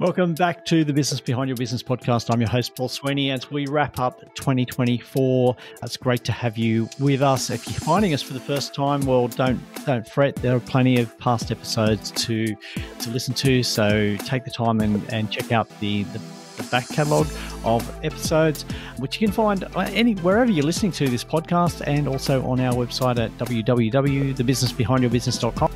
Welcome back to the Business Behind Your Business podcast. I'm your host, Paul Sweeney. As we wrap up 2024, it's great to have you with us. If you're finding us for the first time, well, don't don't fret. There are plenty of past episodes to to listen to. So take the time and, and check out the, the the back catalogue of episodes, which you can find uh, any wherever you're listening to this podcast, and also on our website at www.thebusinessbehindyourbusiness.com.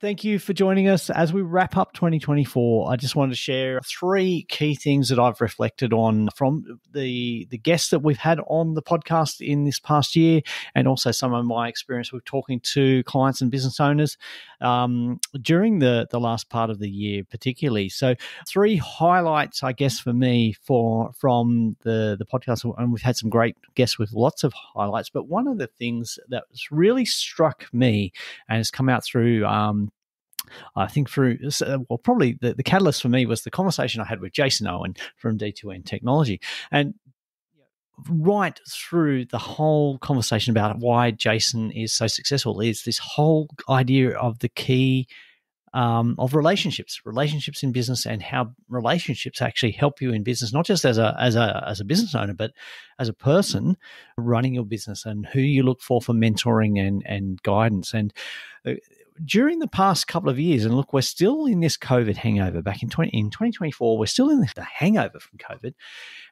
thank you for joining us as we wrap up 2024. I just wanted to share three key things that I've reflected on from the the guests that we've had on the podcast in this past year, and also some of my experience with talking to clients and business owners um, during the the last part of the year, particularly. So, three highlights, I guess, for me for from the the podcast, and we've had some great guests with lots of highlights. But one of the things that really struck me and has come out through. Um, I think through well, probably the, the catalyst for me was the conversation I had with Jason Owen from D2N Technology, and right through the whole conversation about why Jason is so successful is this whole idea of the key um, of relationships, relationships in business, and how relationships actually help you in business, not just as a as a as a business owner, but as a person running your business, and who you look for for mentoring and and guidance. And uh, during the past couple of years, and look, we're still in this COVID hangover. Back in 20, in 2024, we're still in the hangover from COVID,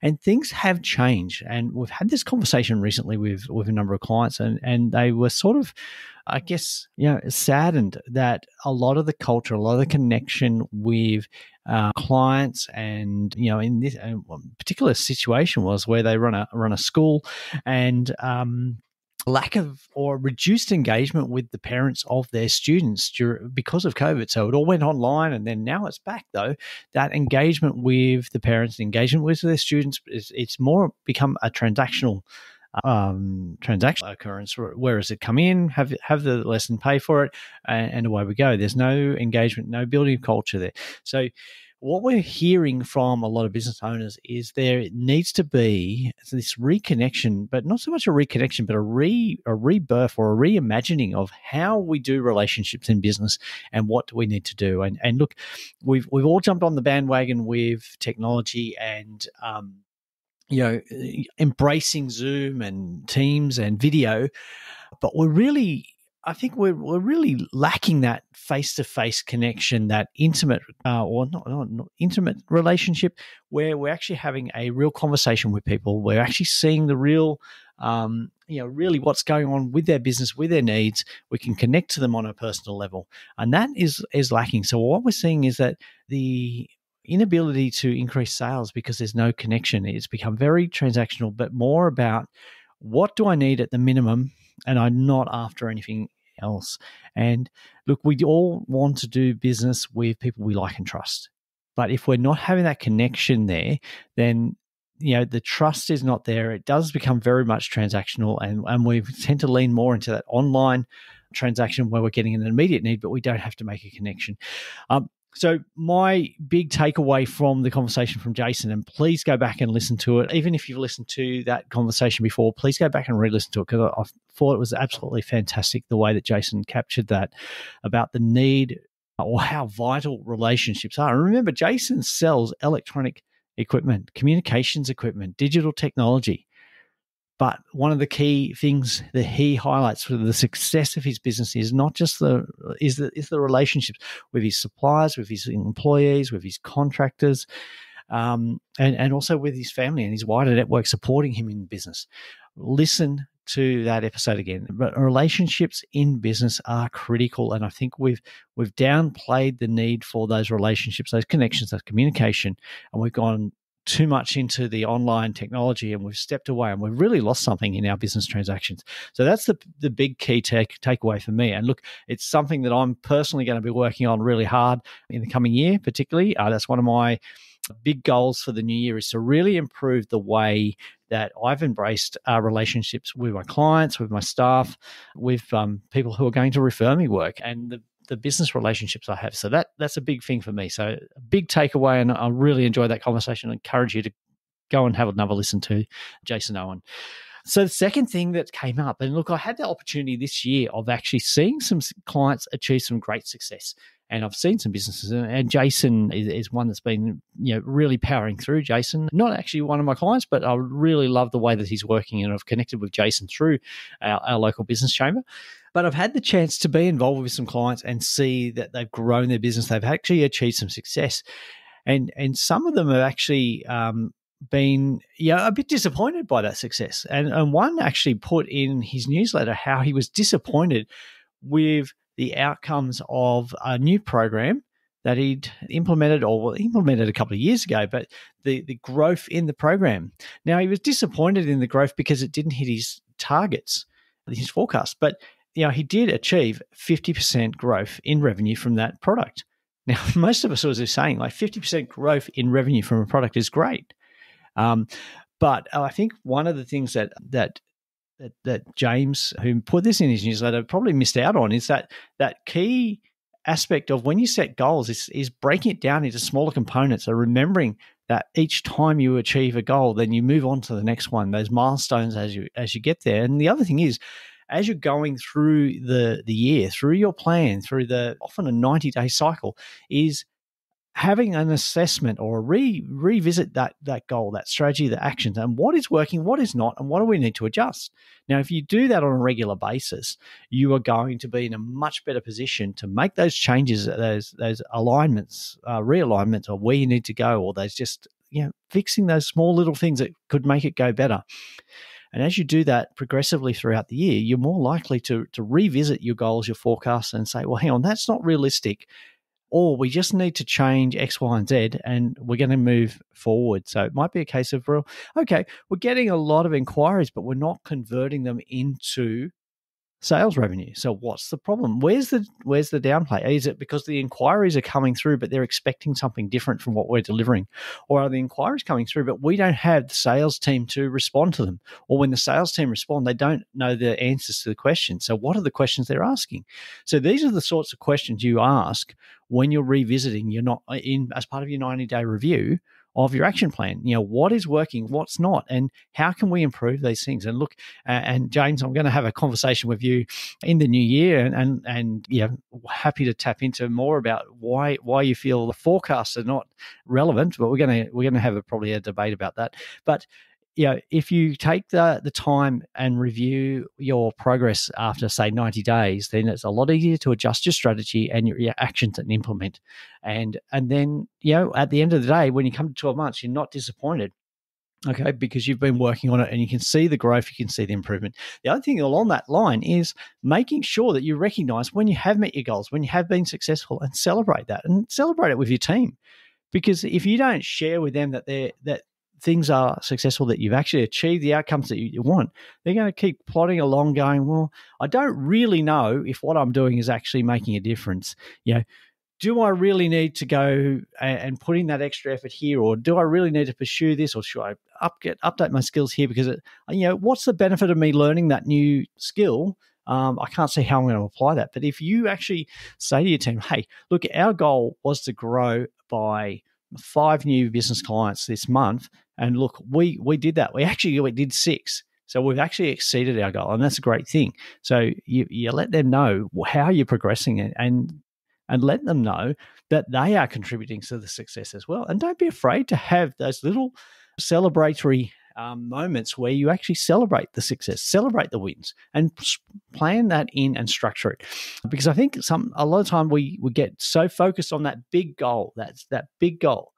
and things have changed. And we've had this conversation recently with with a number of clients, and and they were sort of, I guess, you know, saddened that a lot of the culture, a lot of the connection with uh, clients, and you know, in this particular situation was where they run a run a school, and um, lack of or reduced engagement with the parents of their students because of COVID. So it all went online, and then now it's back. Though that engagement with the parents, engagement with their students, is it's more become a transactional um, transaction occurrence. Whereas it come in, have have the lesson, pay for it, and, and away we go. There's no engagement, no building of culture there. So what we're hearing from a lot of business owners is there needs to be this reconnection, but not so much a reconnection, but a re a rebirth or a reimagining of how we do relationships in business and what do we need to do. And and look, we've we've all jumped on the bandwagon with technology and um, you know embracing Zoom and Teams and video, but we're really I think we're we're really lacking that face to face connection, that intimate uh, or not, not, not, intimate relationship, where we're actually having a real conversation with people. We're actually seeing the real, um, you know, really what's going on with their business, with their needs. We can connect to them on a personal level, and that is is lacking. So what we're seeing is that the inability to increase sales because there's no connection. It's become very transactional, but more about what do I need at the minimum and I'm not after anything else. And look, we all want to do business with people we like and trust. But if we're not having that connection there, then you know the trust is not there. It does become very much transactional, and and we tend to lean more into that online transaction where we're getting an immediate need, but we don't have to make a connection. Um, so, my big takeaway from the conversation from Jason, and please go back and listen to it. Even if you've listened to that conversation before, please go back and re listen to it because I, thought it was absolutely fantastic the way that Jason captured that about the need or how vital relationships are. And remember, Jason sells electronic equipment, communications equipment, digital technology. But one of the key things that he highlights for the success of his business is not just the is the is the relationships with his suppliers, with his employees, with his contractors, um, and and also with his family and his wider network supporting him in business. Listen to that episode again. But relationships in business are critical, and I think we've we've downplayed the need for those relationships, those connections, that communication, and we've gone too much into the online technology and we've stepped away and we've really lost something in our business transactions. So that's the the big key take takeaway for me. And look, it's something that I'm personally going to be working on really hard in the coming year, particularly. Uh, that's one of my big goals for the new year is to really improve the way that I've embraced uh, relationships with my clients, with my staff, with um, people who are going to refer me work. And the the business relationships I have. So that that's a big thing for me. So a big takeaway, and I really enjoyed that conversation. I encourage you to go and have another listen to Jason Owen. So the second thing that came up, and look, I had the opportunity this year of actually seeing some clients achieve some great success. And I've seen some businesses, and Jason is, one that's been, you know, really powering through. Jason, not actually one of my clients, but I really love the way that he's working, and I've connected with Jason through our, our local business chamber. But I've had the chance to be involved with some clients and see that they've grown their business. They've actually achieved some success, and and some of them have actually um, been you know, a bit disappointed by that success. And, and one actually put in his newsletter how he was disappointed with the outcomes of a new program that he'd implemented or implemented a couple of years ago, but the, the growth in the program. Now, he was disappointed in the growth because it didn't hit his targets, his forecast, but you know, he did achieve 50% growth in revenue from that product. Now, most of us are saying like 50% growth in revenue from a product is great. Um, but I think one of the things that that that, that James, who put this in his newsletter, probably missed out on is that that key aspect of when you set goals is, is breaking it down into smaller components. So remembering that each time you achieve a goal, then you move on to the next one. Those milestones as you as you get there. And the other thing is, as you're going through the the year, through your plan, through the often a 90 day cycle, is having an assessment or re revisit that that goal, that strategy, the actions, and what is working, what is not, and what do we need to adjust. Now, if you do that on a regular basis, you are going to be in a much better position to make those changes, those those alignments, uh, realignments, or where you need to go, or those just you know fixing those small little things that could make it go better. And as you do that progressively throughout the year, you're more likely to to revisit your goals, your forecasts, and say, well, hang on, that's not realistic or we just need to change X, Y, and Z and we're going to move forward. So it might be a case of, well, okay, we're getting a lot of inquiries, but we're not converting them into sales revenue. So what's the problem? Where's the where's the downplay? Is it because the inquiries are coming through, but they're expecting something different from what we're delivering, or are the inquiries coming through, but we don't have the sales team to respond to them, or when the sales team respond, they don't know the answers to the questions. So what are the questions they're asking? So these are the sorts of questions you ask when you're revisiting. You're not in as part of your 90 day review of your action plan. You know, what is working, what's not, and how can we improve these things? And look, uh, and James, I'm going to have a conversation with you in the new year, and and and yeah, happy to tap into more about why why you feel the forecasts are not relevant. But we're going to we're going to have a, probably a debate about that. But you know, if you take the the time and review your progress after say 90 days, then it's a lot easier to adjust your strategy and your, your, actions and implement. And and then, you know, at the end of the day, when you come to 12 months, you're not disappointed. Okay, because you've been working on it and you can see the growth, you can see the improvement. The other thing along that line is making sure that you recognize when you have met your goals, when you have been successful, and celebrate that and celebrate it with your team because if you don't share with them that they're that things are successful, that you've actually achieved the outcomes that you want, they're going to keep plodding along, going, "Well, I don't really know if what I'm doing is actually making a difference." You know, do I really need to go and put in that extra effort here, or do I really need to pursue this, or should I up get update my skills here? Because it, you know, what's the benefit of me learning that new skill? Um, I can't see how I'm going to apply that. But if you actually say to your team, "Hey, look, our goal was to grow by five new business clients this month. And look, we we did that. We actually we did six. So we've actually exceeded our goal, and that's a great thing. So you, you let them know how you're progressing and, and and let them know that they are contributing to the success as well. And don't be afraid to have those little celebratory um, moments where you actually celebrate the success, celebrate the wins, and plan that in and structure it. Because I think some a lot of time we we get so focused on that big goal, that's that big goal,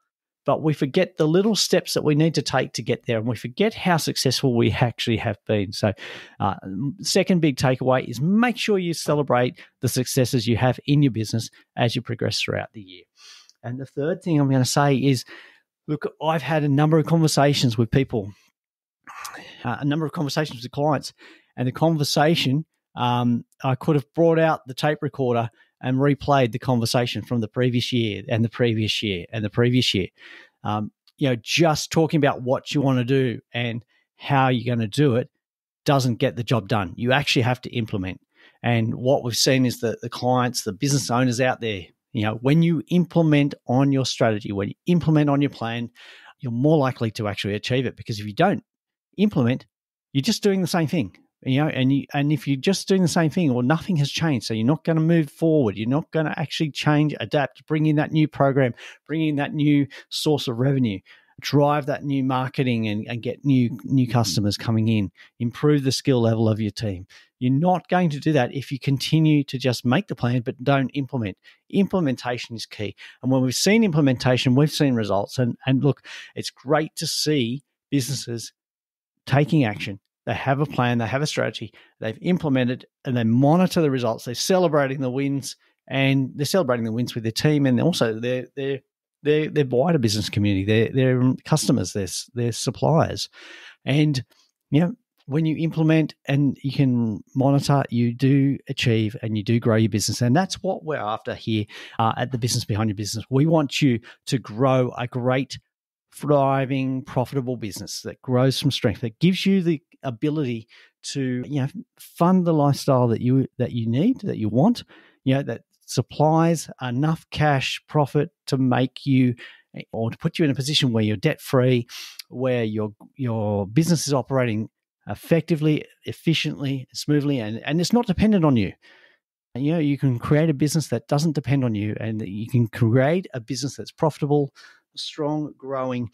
but we forget the little steps that we need to take to get there, and we forget how successful we actually have been. So, uh, second big takeaway is make sure you celebrate the successes you have in your business as you progress throughout the year. And the third thing I'm going to say is look, I've had a number of conversations with people uh, a number of conversations with clients, and the conversation um, I could have brought out the tape recorder and replayed the conversation from the previous year and the previous year and the previous year. Um, you know, just talking about what you want to do and how you're going to do it doesn't get the job done. You actually have to implement. And what we've seen is that the clients, the business owners out there, you know, when you implement on your strategy, when you implement on your plan, you're more likely to actually achieve it. Because if you don't implement, you're just doing the same thing. You know, and you, and if you're just doing the same thing or nothing has changed, so you're not going to move forward, you're not going to actually change, adapt, bring in that new program, bring in that new source of revenue, drive that new marketing and, and get new new mm-hmm. customers coming in, improve the skill level of your team. You're not going to do that if you continue to just make the plan but don't implement. Implementation is key. And when we've seen implementation, we've seen results. And and look, it's great to see businesses taking action. They have a plan, they have a strategy, they've implemented, and they monitor the results. They're celebrating the wins, and they're celebrating the wins with their team, and also their their their their wider business community, their their customers, their their suppliers, and you know when you implement and you can monitor, you do achieve and you do grow your business. And that's what we're after here uh, at the Business Behind Your Business. We want you to grow a great, thriving, profitable business that grows from strength, that gives you the ability to you know fund the lifestyle that you that you need, that you want, you know, that supplies enough cash profit to make you eh, or to put you in a position where you're debt free, where your your business is operating effectively, efficiently, smoothly, and, and it's not dependent on you. You know, you can create a business that doesn't depend on you, and you can create a business that's profitable, strong, growing,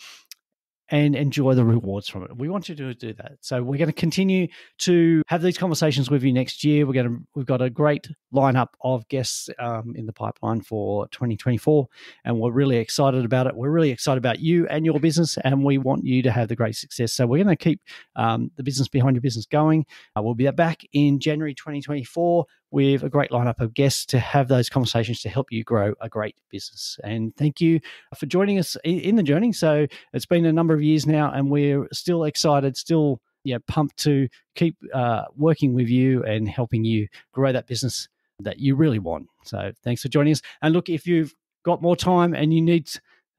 and enjoy the rewards from it. We want you to do that. So we're going to continue to have these conversations with you next year. We're going to we've got a great lineup of guests um, in the pipeline for 2024, and we're really excited about it. We're really excited about you and your business, and we want you to have the great success. So we're going to keep um, the business behind your business going. Uh, we'll be back in January 2024 with a great lineup of guests to have those conversations to help you grow a great business. And thank you for joining us in the journey. So it's been a number of years now, and we're still excited, still yeah, pumped to keep uh, working with you and helping you grow that business that you really want. So thanks for joining us. And look, if you've got more time and you need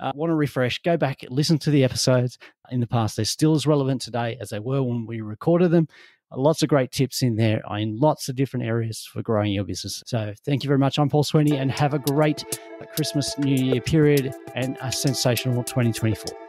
uh, want to refresh, go back, listen to the episodes in the past. They're still as relevant today as they were when we recorded them. Lots of great tips in there in lots of different areas for growing your business. So thank you very much. I'm Paul Sweeney and have a great Christmas, New Year period and a sensational 2024.